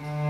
Mm.